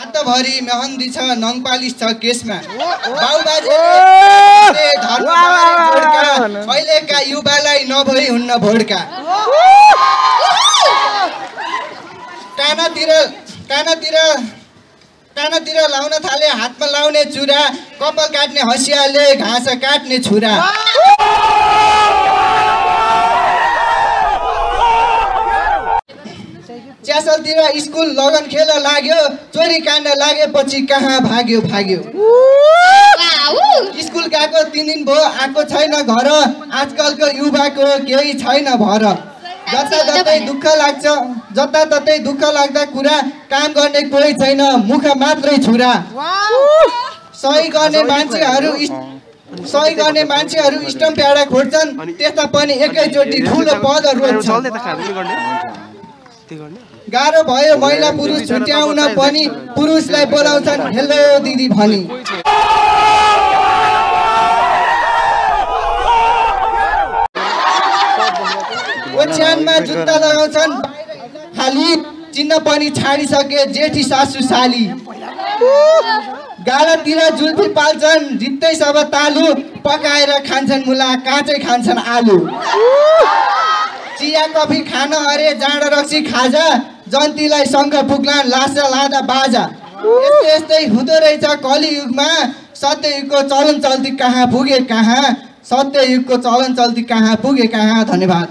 हातभरि मेहन्दी छ नङपालिस छ केसमा। अहिलेका युवालाई नभई हुन्न भोडका। कानातिर कानातिर कानातिर लाउन थाले हातमा लाउने चुरा कपाल काट्ने हँसियाले घाँस काट्ने छुरा। च्यासलतिर स्कुल लगन खेल लाग्यो चोरी काण्ड लागेपछि कहाँ भाग्यो भाग्यो? स्कुल गएको तिन दिन भयो आएको छैन घर। आजकलको युवाको केही छैन भर। जताततै दुःख लाग्छ जताततै दुःख लाग्दा कुरा काम गर्ने कोही छैन मुख मात्रै छुरा। सही गर्ने मान्छेहरू सही गर्ने मान्छेहरू स्टम्प प्याडा खोज्छन् त्यस्ता पनि एकैचोटि ठुलो पद रोज्छन् गाह्रो भयो महिला पुरुष छुट्याउन पनि पुरुषलाई बोलाउँछन् हेलो दिदी भनी। ओछ्यानमा जुत्ता लगाउँछन् खाली चिन्ह पनि छाडिसके जेठी सासु साली। गालातिर जुल्फी पाल्छन् जित्दै सब तालु पकाएर खान्छन् मुला काँचै खान्छन् आलु। चिया कफी खान अरे जाँड रक्सी खाजा। जन्तीलाई शङ्ख पुग्ला लासा लाँदा बाजा। यस्तै यस्तै हुँदो रहेछ कलियुगमा। सत्ययुगको चलन चल्ती कहाँ पुगे कहाँ? सत्ययुगको चलन चल्ती कहाँ पुगे कहाँ? धन्यवाद।